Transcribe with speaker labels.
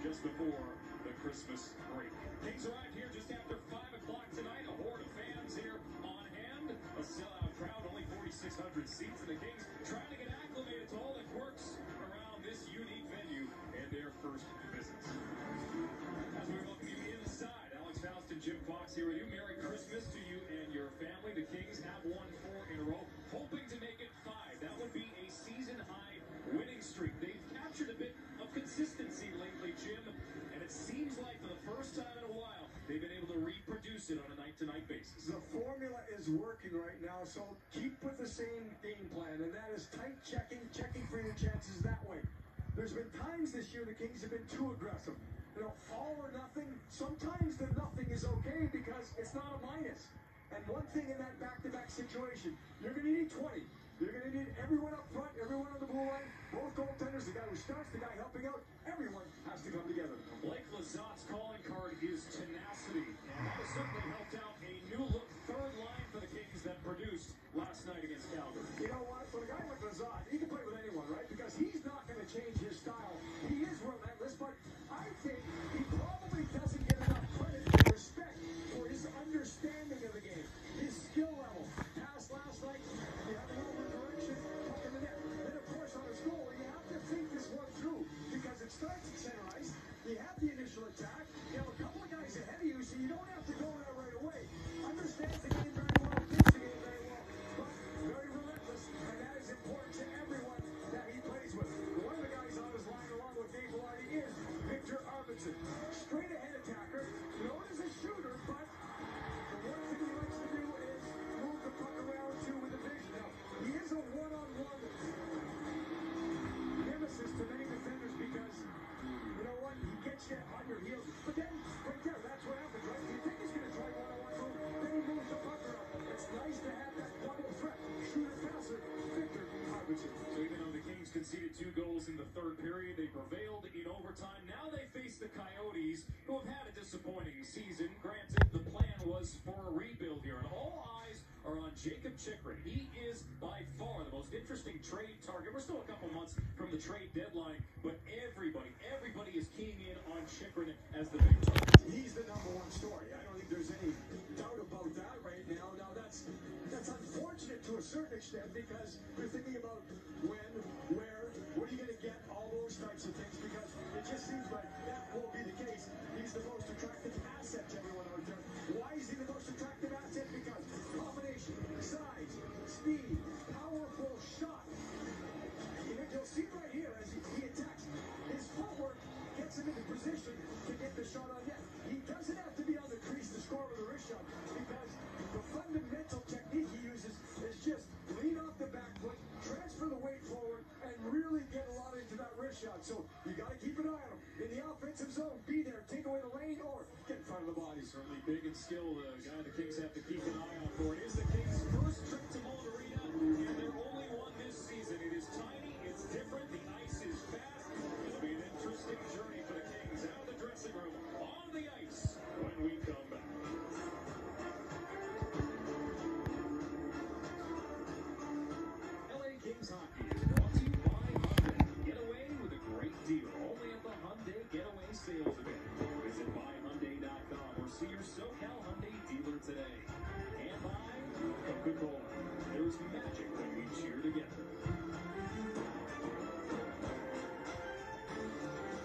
Speaker 1: just before the Christmas break. Kings arrived here just after 5 o'clock tonight. A horde of fans here on hand. A sellout uh, crowd, only 4,600 seats, and the Kings trying to get acclimated to all that works around this unique venue and their first visits. As we welcome you inside, Alex Faust and Jim Fox here with you. Merry Christmas to you and your family. The Kings have won four in a row, hoping to make it five. That would be a season high winning streak. They've captured a bit on a night to night basis.
Speaker 2: The formula is working right now, so keep with the same game plan, and that is tight checking, checking for your chances that way. There's been times this year the Kings have been too aggressive. You know, all or nothing. Sometimes the nothing is okay because it's not a minus. And one thing in that back-to-back situation, you're going to need 20. You're going to need everyone up front, everyone on the blue line, both goaltenders, the guy who starts, the guy helping out. Everyone has to come together.
Speaker 1: Blake Lizotte's calling card is tenacity, and that has certainly helped out third period, they prevailed in overtime. Now they face the Coyotes, who have had a disappointing season. Granted, the plan was for a rebuild here, and all eyes are on Jakob Chychrun. He is by far the most interesting trade target. We're still a couple months from the trade deadline, but everybody, everybody is keying in on Chikrin as the big target.
Speaker 2: He's the number one story. I don't think there's any doubt about that right now. Now that's that's unfortunate to a certain extent because we're thinking about when, So you got to keep an eye on him. In the offensive zone, be there, take away the lane, or get in front of the body.
Speaker 1: Certainly big and skilled, uh, the guy the Kings have to keep an eye on for. Is the